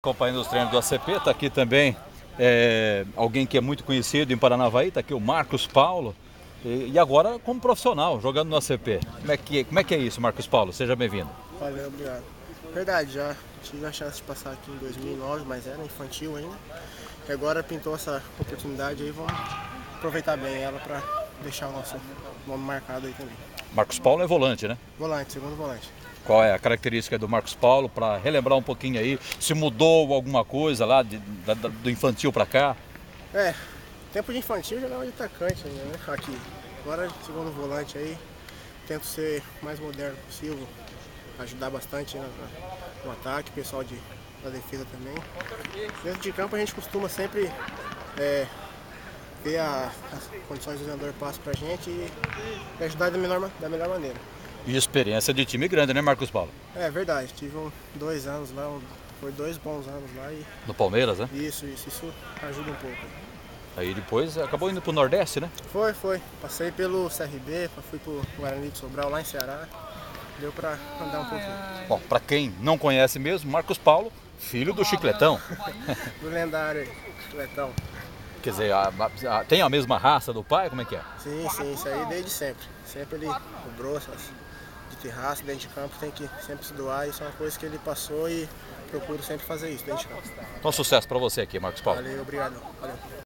Acompanhando os treinos do ACP, está aqui também é, alguém que é muito conhecido em Paranavaí, está aqui o Marcos Paulo. E, e, agora como profissional, jogando no ACP. Como é que, como é, que é isso, Marcos Paulo? Seja bem-vindo. Valeu, obrigado. Verdade, já tive a chance de passar aqui em 2009, mas era infantil ainda. E agora pintou essa oportunidade aí, vamos aproveitar bem ela para deixar o nosso nome marcado aí também. Marcos Paulo é volante, né? Volante, segundo volante. Qual é a característica do Marcos Paulo para relembrar um pouquinho aí? Se mudou alguma coisa lá de, da, do infantil para cá? É, tempo de infantil jogava de atacante ainda, né? Aqui. Agora segundo volante aí, tento ser mais moderno possível, ajudar bastante né, no ataque, pessoal de, da defesa também. Dentro de campo a gente costuma sempre é, ver a, as condições que o treinador passa pra gente e, e ajudar da melhor, da melhor maneira. E experiência de time grande, né, Marcos Paulo? É verdade, tive dois anos lá, foi dois bons anos lá e. No Palmeiras, né? Isso, isso, isso ajuda um pouco. Aí depois acabou indo pro Nordeste, né? Foi, foi. Passei pelo CRB, fui pro Guarani de Sobral lá em Ceará. Deu para andar um pouquinho. Bom, para quem não conhece mesmo, Marcos Paulo, filho do Chicletão. do lendário Chicletão. Quer dizer, a, a, tem a mesma raça do pai? Como é que é? Sim, sim, isso aí desde sempre. Sempre ele cobrou essas raça dentro de campo, tem que sempre se doar. Isso é uma coisa que ele passou e procuro sempre fazer isso dentro de campo. Então, sucesso para você aqui, Marcos Paulo. Valeu, obrigado. Valeu.